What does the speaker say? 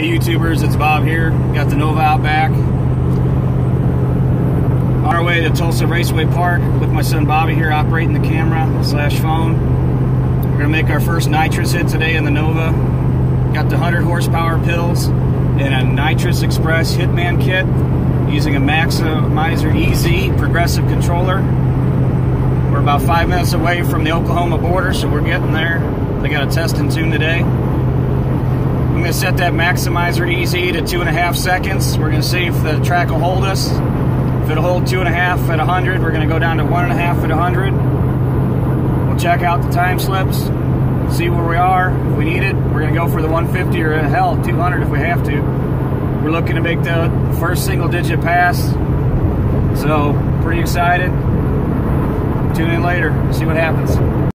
Hey YouTubers, it's Bob here. Got the Nova out back. On our way to Tulsa Raceway Park with my son Bobby here operating the camera slash phone. We're gonna make our first nitrous hit today in the Nova. Got the 100 horsepower pills and a Nitrous Express Hitman kit using a Maximizer EZ progressive controller. We're about five minutes away from the Oklahoma border, so we're getting there. They got a test and tune today. I'm going to set that Maximizer EZ to two and a half seconds. We're going to see if the track will hold us. If it'll hold two and a half at 100, we're going to go down to one and a half at 100. We'll check out the time slips, see where we are. If we need it, we're going to go for the 150 or uh, hell, 200 if we have to. We're looking to make the first single digit pass. So, pretty excited. Tune in later, see what happens.